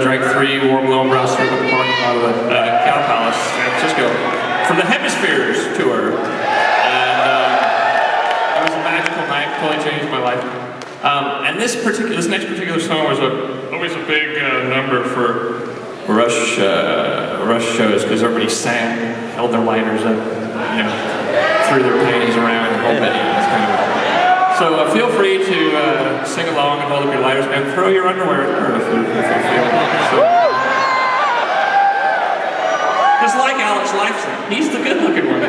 drank three warm lowbrow syrup in the parking lot of the uh, Cow Palace, San Francisco, from the Hemispheres tour. And uh, it was a magical night, totally changed my life. Um, and this particular, this next particular song was a, always a big uh, number for Rush uh, Rush shows because everybody sang, held their lighters up, you know, threw their panties around the whole. It's kind of so uh, feel free to uh, sing along and hold up your lighters and throw your underwear if you, if you feel so. Just like Alex Lifeson, he's the good-looking one.